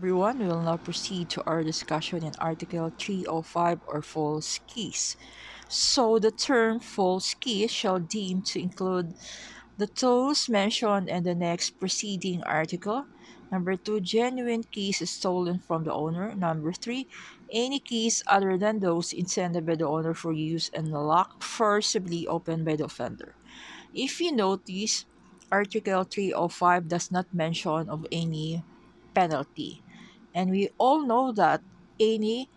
Everyone, we will now proceed to our discussion in Article 305 or false keys. So, the term false keys shall deem to include the tools mentioned in the next preceding article. Number two, genuine keys stolen from the owner. Number three, any keys other than those intended by the owner for use and the lock forcibly opened by the offender. If you notice, Article 305 does not mention of any penalty. And we all know that any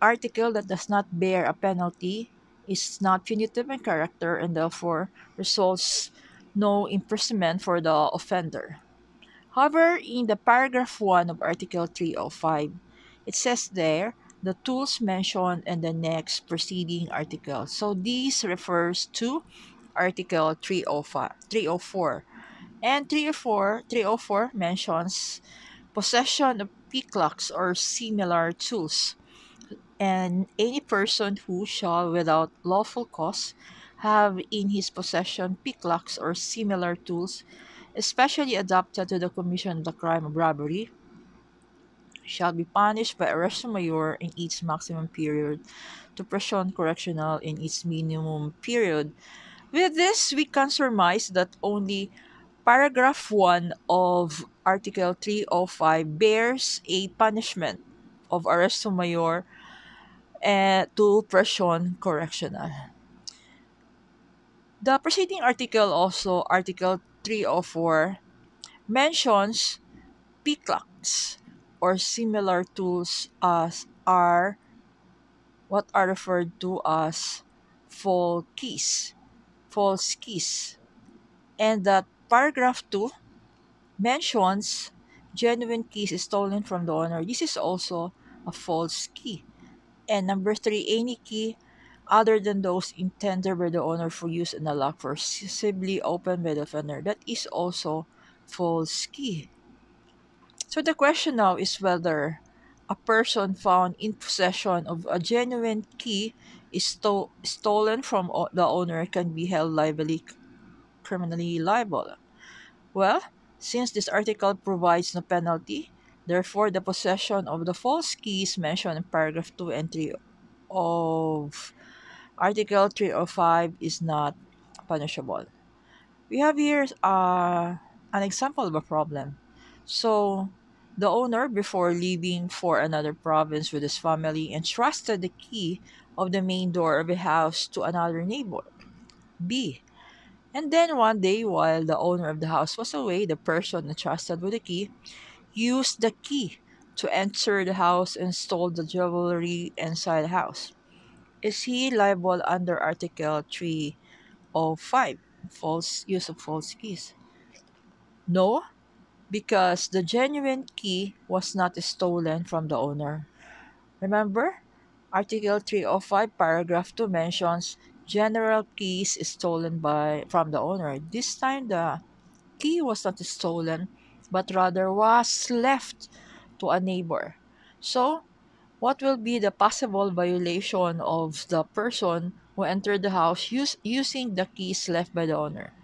article that does not bear a penalty is not punitive in character and therefore results no imprisonment for the offender. However, in the paragraph 1 of Article 305, it says there the tools mentioned in the next preceding article. So this refers to Article 305, 304. And 304, 304 mentions possession of picklocks or similar tools, and any person who shall without lawful cause have in his possession picklocks or similar tools, especially adapted to the commission of the crime of robbery, shall be punished by arresto mayor in its maximum period to prision correccional in its minimum period. With this, we can surmise that only paragraph 1 of Article 305 bears a punishment of arresto mayor uh, to prision correccional. The preceding article also, Article 304, mentions picklocks or similar tools as are what are referred to as false keys, false keys, and that paragraph 2 mentions genuine keys is stolen from the owner. This is also a false key. And number three, any key other than those intended by the owner for use in a lock forcibly opened by the offender. That is also false key. So the question now is whether a person found in possession of a genuine key is sto- stolen from the owner can be held liably criminally liable. Well, since this article provides no penalty, therefore the possession of the false keys mentioned in paragraph 2 and 3 of Article 305 is not punishable. We have here uh, an example of a problem. So, the owner, before leaving for another province with his family, entrusted the key of the main door of a house to another neighbor, B. And then one day, while the owner of the house was away, the person entrusted with the key used the key to enter the house and stole the jewelry inside the house. Is he liable under Article 305, false use of false keys? No, because the genuine key was not stolen from the owner. Remember, Article 305, paragraph 2 mentions general keys is stolen by from the owner. This time the key was not stolen, but rather was left to a neighbor. So, what will be the possible violation of the person who entered the house use, using the keys left by the owner?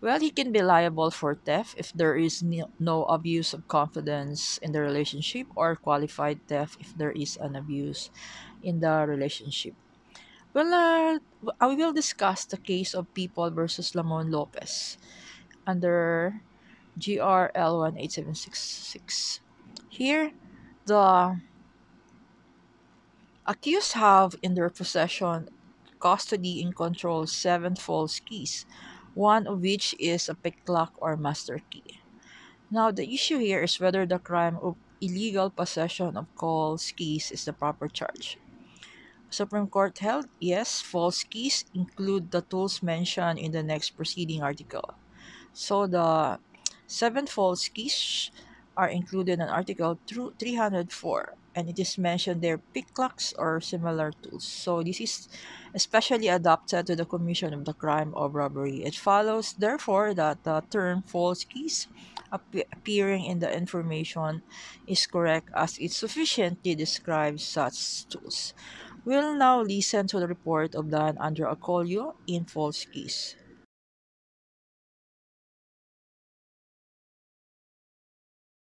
Well, he can be liable for theft if there is no abuse of confidence in the relationship or qualified theft if there is an abuse in the relationship. Well, uh, I will discuss the case of People versus Lamon Lopez under GRL 18766. Here, the accused have in their possession custody and control seven false keys, one of which is a picklock or master key. Now, the issue here is whether the crime of illegal possession of false keys is the proper charge. Supreme Court held yes, false keys include the tools mentioned in the next preceding article. So the seven false keys are included in Article 304 and it is mentioned there picklocks or similar tools. So this is especially adapted to the commission of the crime of robbery. It follows therefore that the term false keys appearing in the information is correct as it sufficiently describes such tools. We'll now listen to the report of Dan Andrew Orcullo in false keys.